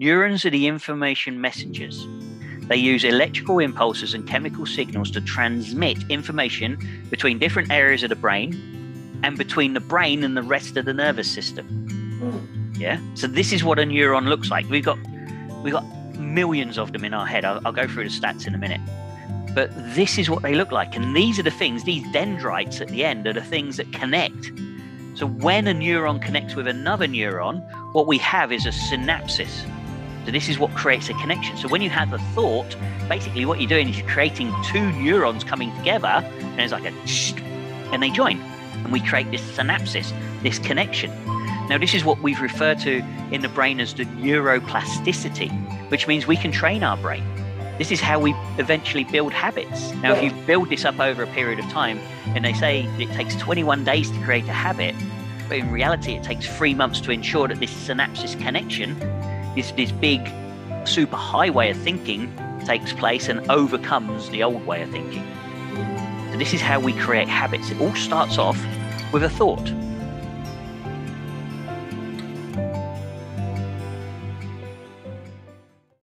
Neurons are the information messengers. They use electrical impulses and chemical signals to transmit information between different areas of the brain and between the brain and the rest of the nervous system. Yeah. So this is what a neuron looks like. We've got we've got millions of them in our head. I'll, I'll go through the stats in a minute. But this is what they look like. And these are the things, these dendrites at the end are the things that connect. So when a neuron connects with another neuron, what we have is a synapsis. So this is what creates a connection. So when you have a thought, basically what you're doing is you're creating two neurons coming together, and it's like a and they join, and we create this synapsis, this connection. Now this is what we've referred to in the brain as the neuroplasticity, which means we can train our brain. This is how we eventually build habits. Now, if you build this up over a period of time, and they say it takes 21 days to create a habit, but in reality, it takes three months to ensure that this synapses connection, this, this big super high way of thinking, takes place and overcomes the old way of thinking. So, this is how we create habits. It all starts off with a thought.